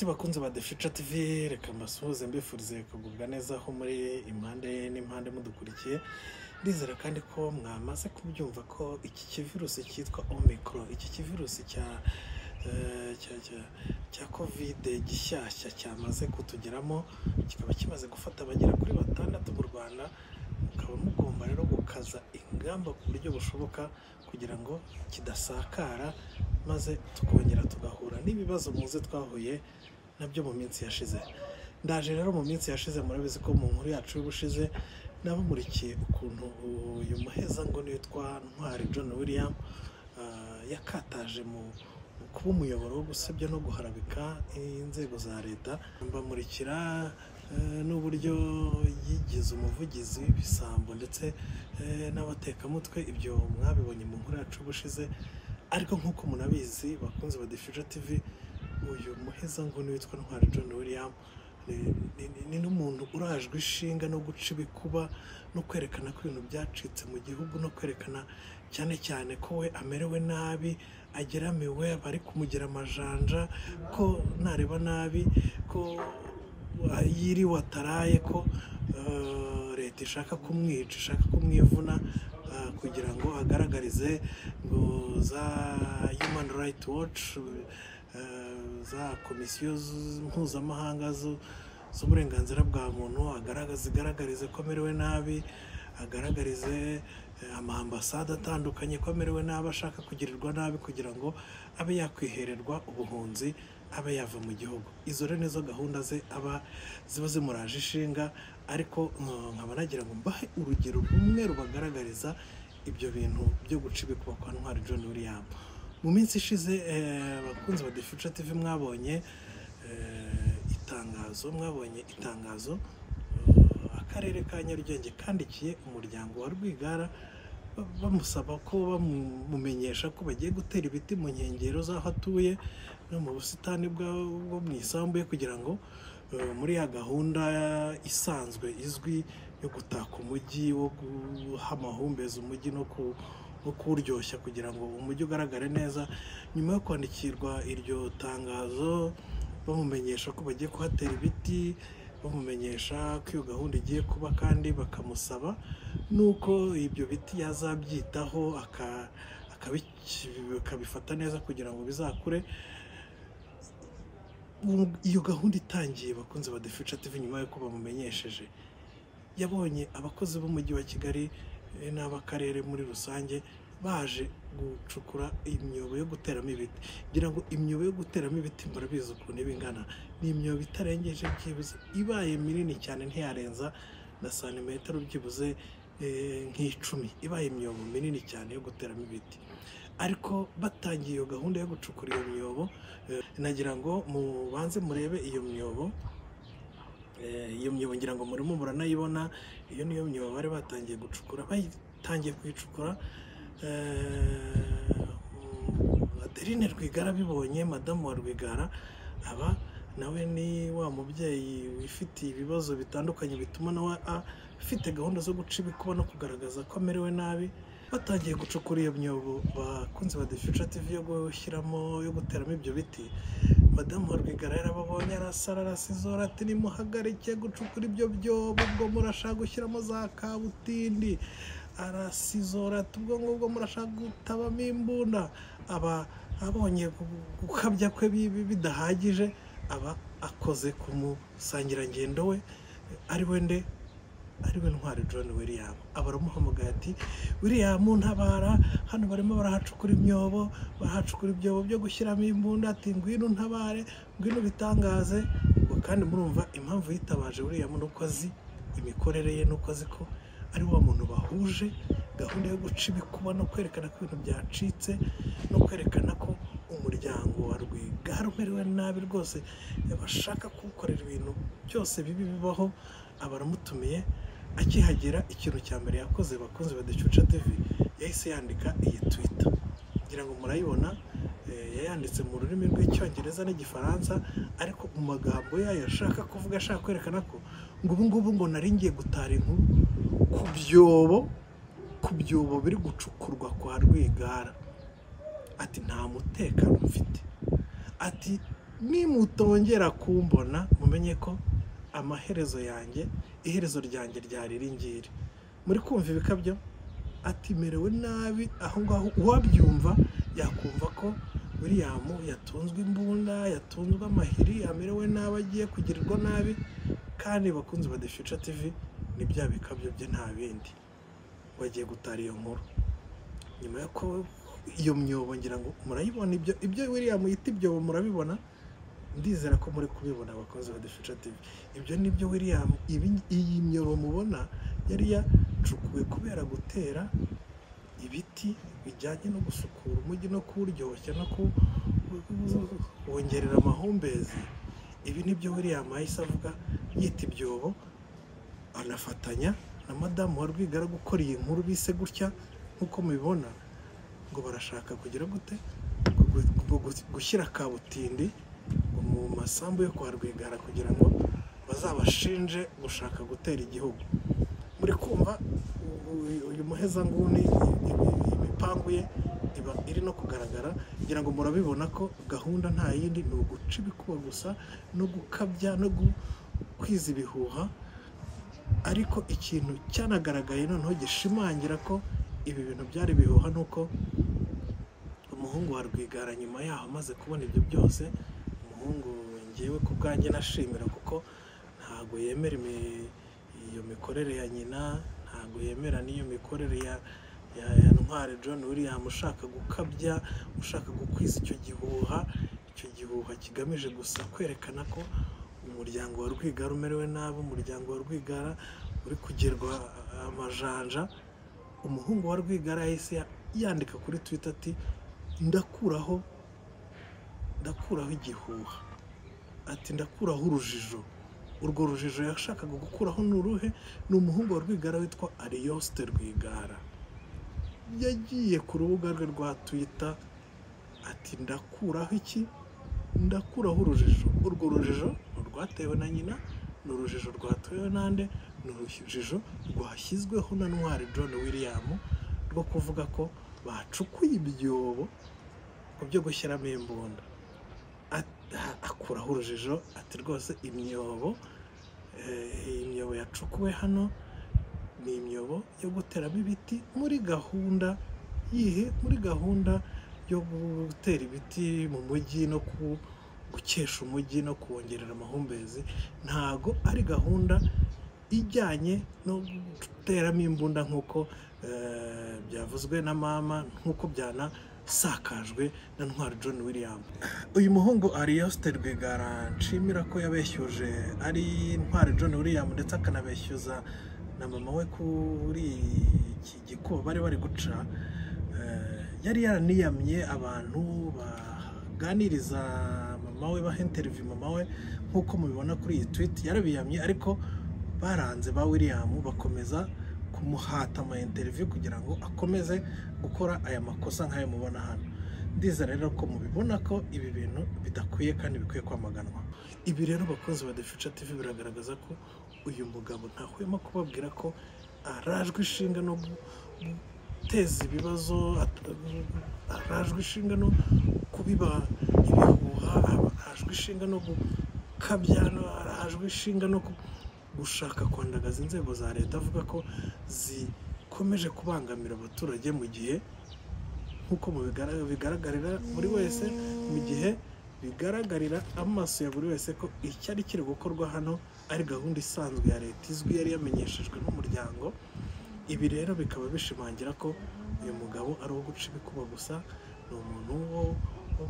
inshuti bakunze ba Future TV reka mbasuhuze mbifurize kugubwa neza aho muri impande n'impande mudukurikiye. Ndizera kandi ko mwamaze kubyumva ko iki kivirusi cyitwa omicron iki kivirusi eh, cya cya kovide gishyashya cyamaze kutugeramo kikaba kimaze gufata abagera kuri batandatu mu rwanda mukaba mugomba rero gukaza ingamba ku buryo bushoboka kugira ngo kidasakara maze tukongera tugahura n'ibibazo muze twahuye na byo mu minsi yashize. Ndaje rero mu minsi yashize murabizi ko mu nkuru yacu y'ubushize nabamurikiye ukuntu uyu muheza ngo witwa ntwari john william ah, yakataje mu kuba umuyoboro wo gusebya no guharabika inzego za leta. Mbamurikira eh, n'uburyo yigize umuvugizi w'ibisambo ndetse eh, n'abatekamutwe. Ibyo mwabibonye mu nkuru yacu y'ubushize ariko nk'uko munabizi bakunze ba TV uyu muheza ngo witwa ntwari john william ni- n'umuntu urajwe ishinga no guca ibikuba no kwerekana ko ibintu byacitse mu gihugu no kwerekana cyane cyane ko we amerewe nabi ageramiwe bari kumugira amajanja ko nareba nabi ko yiriwe ataraye ko eh, leta ishaka kumwica ishaka kumwivuna eh, kugira ngo agaragarize ngo za human right watch za komisiyo mpuzamahanga z'uburenganzira bwa muntu agaragaza zigaragarize ko amerewe nabi agaragarize eh, amambasade atandukanye ko amerewe nabi ashaka kugirirwa nabi kugira ngo abe yakwihererwa ubuhunzi abe yava mu gihugu. Izo rero nizo gahunda ze aba ziba zimuraje ishinga ariko eh, nkaba nagira ngo mbahe urugero rumwe rubagaragariza ibyo bintu byo guca ibikuba kwa ntwari john william. Mu minsi ishize eh, abakunzi ba Future TV mwabonye eh, itangazo mwabonye itangazo eh, akarere ka nyarugenge kandikiye umuryango wa rwigara ba- bamusaba ko bamumenyesha ko bagiye gutera ibiti mu nkengero z'aho atuye no mu busitani bwo mu isambu ye kugira ngo muri ya gahunda isanzwe izwi yo gutaka umujyi wo guha amahumbezi umujyi no ku no kuwuryoshya kugira ngo umujyi ugaragare neza. Nyuma yo kwandikirwa iryo tangazo bamumenyesha ko bagiye kuhatera ibiti bamumenyesha ko iyo gahunda igiye kuba kandi bakamusaba nuko ibyo biti yazabyitaho aka- akabi- akabifata neza kugira ngo bizakure. Iyo gahunda itangiye bakunze ba nyuma y'uko bamumenyesheje. Yabonye abakozi b'umujyi wa kigali n'ab'akarere muri rusange baje gucukura imyobo yo guteramo ibiti. Ngira ngo imyobo yo guteramo ibiti murabizi ukuntu iba ingana. Ni imyobo itarengeje byibuze ibaye minini cyane ntiyarenza na santimetero byibuze eh, nk'icumi. Ibaye imyobo minini cyane yo guteramo ibiti. Ariko batangiye iyo gahunda yo gucukura iyo myobo eh, nagira ngo mubanze murebe iyo myobo Eh, iyo myobo ngira ngo murimo muranayibona iyo niyo myobo bari batangiye gucukura bayitangiye kuyicukura eh, Adeline Rwigara abibonye madamu wa Rwigara aba nawe ni wa mubyeyi wifitiye ibibazo bitandukanye bituma nawe afite gahunda zo guca ibikuba no kugaragaza ko amerewe nabi batangiye gucukura iyo myobo bakunze ba TV yo gushyiramo yo guteramo ibyo biti. Madamu wa Rwigara yarababonye arasara arasizora ati nimuhagarike gucukura ibyo byobo ubwo murashaka gushyiramo za kabutindi. Arasizora ati ubwo ngubwo murashaka gutabamo imbunda. Aba abonye gu- gukabya kwe bi- bi- bidahagije aba akoze ku musangirangendo we ari we nde? Ari we ntwari john william. Aba aramuhamagaye ati william ntabara. Hano barimo barahacukura imyobo barahacukura ibyobo byo gushyiramo imbunda ati ngwino untabare ngwino bitangaze. Ubwo kandi murumva impamvu yitabaje william ni uko azi imikorere ye nuko azi ko ari wa muntu bahuje gahunda yo guca ibikuba no kwerekana ko ibintu byacitse no kwerekana ko umuryango wa rwigara umerewe nabi rwose bashaka kuwukorera ibintu byose bibi bibaho aba aramutumiye akihagera ikintu cya mbere yakoze bakunze ba The Future TV yahise yandika iyi twita ngira ngo murayibona eh, yayanditse mu rurimi rw'icyongereza n'igifaransa ariko mu magambo yayo ashaka kuvuga ashaka kwerekana ko ngo ubu ngubu ngo nari ngiye gutara inkuru ku byobo ku byobo biri gucukurwa kwa rwigara. Ati nta mutekano mfite. Ati nimutongera kumbona mumenye ko amaherezo yanjye iherezo ryanjye ryari ringiri muri kumva ibikabyo ati merewe nabi aho ngaho uwabyumva yakumva ko william yatunzwe imbunda yatunzwe amahiri amerewe nabi agiye kugirirwa nabi kandi bakunze ba The Future TV ni bya bikabyo bye nta bindi. Ngo agiye gutara iyo nkuru. Nyuma y'uko iyo myobo ngira ngo murayibona ibyo ibyo william yita ibyobo murabibona? Ndizera ko muri kubibona abakozi ba Future TV ibyo ni byo william iyi myobo mubona yari yacukuwe kubera gutera ibiti bijyanye no gusukura umujyi no kuwuryoshya no kuwongerera amahumbezi. Ibi ni byo william yahise avuga yita ibyobo anafatanya na madamu wa rwigara gukora iyi nkuru bise gutya nk'uko mubibona ngo barashaka kugira gute Gu- gu- gu- gushyira kabutindi mu masambu yo kwa rwigara kugira ngo bazabashinje gushaka gutera igihugu muri kumva uyu muhezanguni imipangu ye iba iri no kugaragara ngira ngo murabibona ko gahunda nta yindi ni uguca ibikuba gusa no gukabya no gukwiza ibihuha ariko ikintu cyanagaragaye noneho gishimangira ko ibi bintu byari bihuha ni uko umuhungu wa rwigara nyuma yaho amaze kubona ibyo byose umuhungu ngewe ku bwanjye nashimira kuko ntabwo yemera iyo mikorere ya nyina ntabwo yemera n'iyo mikorere ya ntwari john william ushaka gukabya ushaka gukwiza icyo gihuha icyo gihuha kigamije gusa kwerekana ko umuryango wa rwigara umerewe nabi umuryango wa rwigara uri kugerwa amajanja. Umuhungu wa rwigara yahise ya- yandika kuri twitter ati ndakuraho ndakuraho igihuha. Ati ndakuraho urujijo. Urwo rujijo yashakaga gukuraho ni uruhe? Ni umuhungu wa rwigara witwa ariyoste rwigara. Yagiye ku rubuga rwe rwa twitter ati ndakuraho iki? Ndakuraho urujijo. Urwo rujijo urwatewe na nyina ni urujijo rwatewe nande ni urujijo rwashyizweho na ntwari john william rwo kuvuga ko bacukuye ibyobo byo gushyiramo imbunda. Akuraho urujijo ati rwose imyobo eh, imyobo yacukuwe hano ni imyobo yo guteramo ibiti muri gahunda yihe? Muri gahunda yo gutera ibiti mu mujyi no gukesha umujyi no kuwongerera amahumbezi. Ntago ari gahunda ijyanye no guteramo imbunda nk'uko eh, byavuzwe na mama nk'uko byanasakajwe na ntwari john william. Uyu muhungu ariyoste rwigara nshimira ko yabeshyuje. Ari ntwari john william ndetse akanabeshyuza na mama we kuri iki gikuba bari bari guca. Eh, yari yaraniyamye abantu baganiriza mama we baha interiviyu mama we. Nk'uko mubibona kuri iyi twiti yarabiyamye ariko baranze ba william bakomeza kumuhata ama interiviyu kugira ngo akomeze gukora aya makosa nk'ayo mubona hano. Ndizera rero ko mubibona ko ibi bintu bidakwiye kandi bikwiye kwamaganwa. Ibi rero bakunzi ba Future TV biragaragaza ko uyu mugabo ntahwema kubabwira ko arajwe ishinga no gu- guteza ibibazo arajwe ishinga no kubiba ibihuha arajwe ishinga no gukabya arajwe ishinga no gushaka kwandagaza inzego za leta avuga ko zikomeje kubangamira abaturage mu gihe nk'uko bigaragarira buri wese mu gihe bigaragarira amaso ya buri wese ko icyari kiri gukorwa hano ari gahunda isanzwe ya leta izwi yari yamenyeshejwe n'umuryango. Ibi rero bikaba bishimangira ko uyu mugabo ari uwo guca ibikuba gusa ni umuntu wo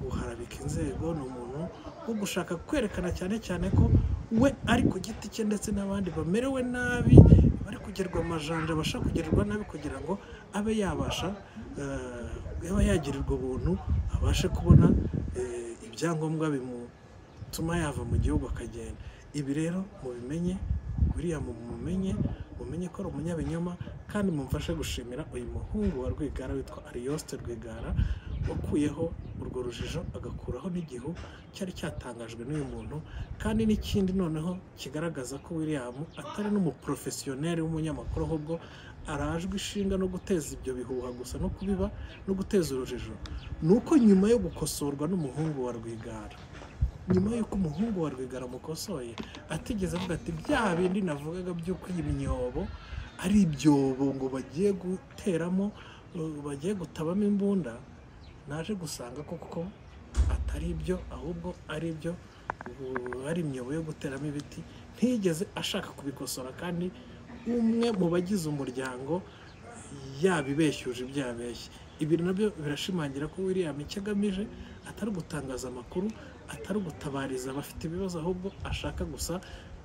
guharabika inzego ni umuntu wo gushaka kwerekana cyane cyane ko we ari ku giti cye ndetse n'abandi bamerewe nabi bari kugerwa amajanja bashaka kugerwa nabi kugira ngo abe yabasha eh, yaba yagirirwa ubuntu abashe kubona eh, ibyangombwa bimutuma yava mu gihugu akagenda. Ibi rero mubimenye buriya mumenye mumenye ko ari umunyabinyoma kandi mumfashe gushimira uyu muhungu wa rwigara witwa ariyoste rwigara wakuyeho urwo rujijo agakuraho n'igihu cyari cyatangajwe n'uyu muntu kandi n'ikindi noneho kigaragaza ko william atari n'umuporofesiyoneri w'umunyamakuru ahubwo arajwe ishinga no guteza ibyo bihuha gusa no kubiba no guteza urujijo. Ni uko nyuma yo gukosorwa n'umuhungu wa rwigara nyuma y'uko umuhungu wa rwigara amukosoye atigeze avuga ati bya bindi navugaga by'uko iyi myobo ari ibyobo ngo bagiye guteramo bagiye gutabamo imbunda naje gusanga koko atari ibyo ahubwo ari ibyo ari imyobo yo guteramo ibiti ntiyigeze ashaka kubikosora. Kandi umwe mu bagize umuryango yabibeshyuje ibyo yabeshye ibi na byo birashimangira ko william icyo agamije atari ugutangaza amakuru atari ugutabariza abafite ibibazo ahubwo ashaka gusa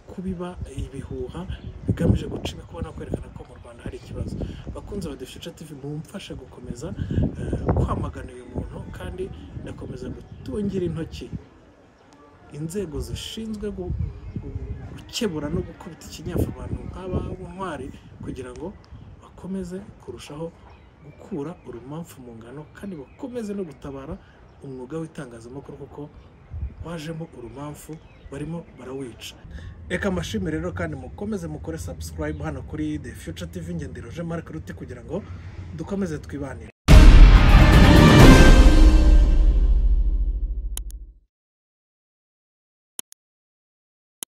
kubiba ibihuha bigamije guca imikubo no kwerekana ko mu rwanda hari ikibazo. Bakunze ba TV mumfashe gukomeza eh, kwamagana uyu muntu kandi ndakomeza gutungira intoki. Inzego zishinzwe gu- gu- gukebura no gukubita ikinyafu abantu nk'aba ntwari kugira ngo bakomeze kurushaho gukura urumamfu mu ngano kandi bakomeze no gutabara umwuga w'itangazamakuru kuko wajemo urumamfu barimo barawica. Reka amashimwe rero kandi mukomeze mukore subscribe hano kuri The Future TV ngendero je Mark Ruti kugira ngo dukomeze twibanire.